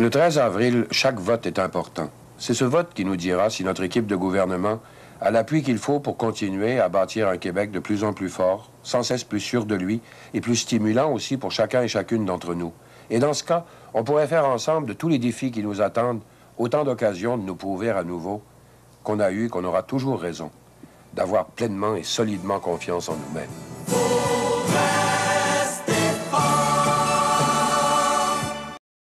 Le 13 avril, chaque vote est important. C'est ce vote qui nous dira si notre équipe de gouvernement a l'appui qu'il faut pour continuer à bâtir un Québec de plus en plus fort, sans cesse plus sûr de lui et plus stimulant aussi pour chacun et chacune d'entre nous. Et dans ce cas, on pourrait faire ensemble de tous les défis qui nous attendent autant d'occasions de nous prouver à nouveau qu'on a eu, qu'on aura toujours raison, d'avoir pleinement et solidement confiance en nous-mêmes.